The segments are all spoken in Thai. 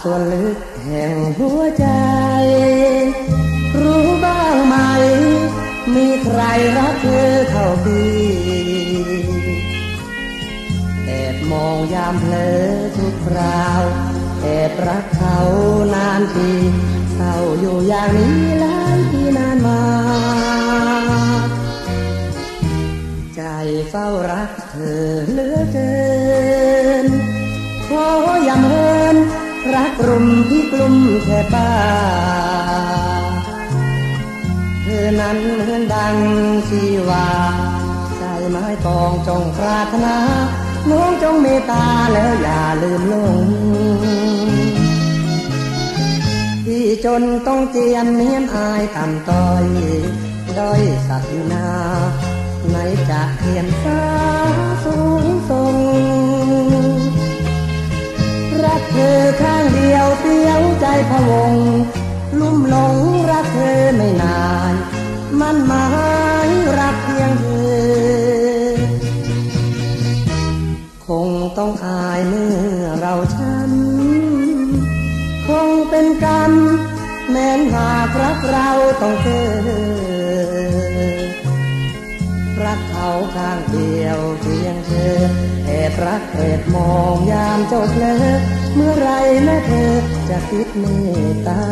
ส่วนลึกแห่งหัวใจ รู้บ้างไหม มีใครรักเธอเท่าพี่แอบมองยามเพลอทุกคราวแอบรักเขานานทีเศร้าอยู่อย่างนี้หลายปีนานมา ใจเฝ้ารักเธอเหลือเกินขออย่าเมิน รักรุมที่กลุ่มแค่บ้าเธอนั้นเหมือนดังชีวาใจไม้ปองจงปรารถนาน้องจงเมตตาแล้วอย่าลืมลงที่จนต้องเจียมเนียนอายต่ำต้อย พวง ลุ่มหลงรักเธอไม่นาน มันหมายรักเพียงเธอ คงต้องอายเมื่อเราช้ำคงเป็นกรรมแม้นหากรักเราต้องเจอ เขาข้างเดียวเพียงเธอแอบรักแอบมองยามเจ้าเพลอเมื่อไรนะเธอจะคิดเมตตา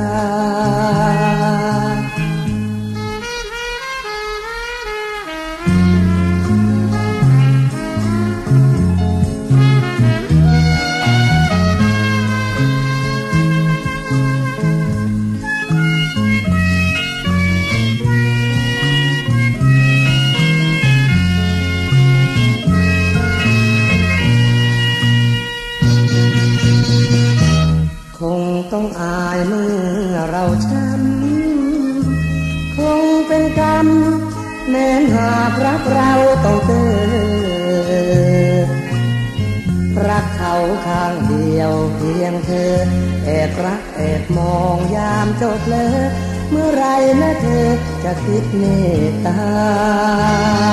อายเมื่อเราช้ำคงเป็นกรรมแม้นหากรักเราต้องเจอรักเขาข้างเดียวเพียงเธอ แอบรักแอบมองยามจบเลยเมื่อไรนะเธอจะคิดเมตตา